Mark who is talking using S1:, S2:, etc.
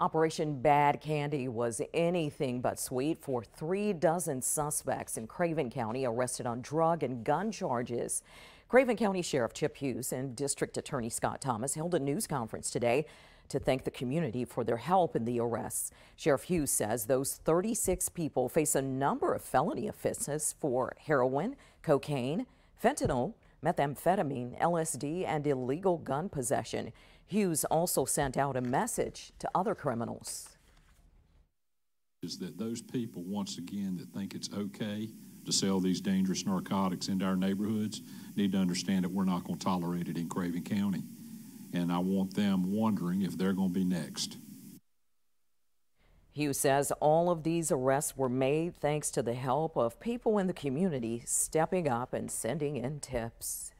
S1: Operation Bad Candy was anything but sweet for three dozen suspects in Craven County arrested on drug and gun charges. Craven County Sheriff Chip Hughes and District Attorney Scott Thomas held a news conference today to thank the community for their help in the arrests. Sheriff Hughes says those 36 people face a number of felony offenses for heroin, cocaine, fentanyl, methamphetamine, LSD, and illegal gun possession. Hughes also sent out a message to other criminals.
S2: Is that those people, once again, that think it's okay to sell these dangerous narcotics into our neighborhoods need to understand that we're not going to tolerate it in Craven County. And I want them wondering if they're going to be next.
S1: Hughes says all of these arrests were made thanks to the help of people in the community stepping up and sending in tips.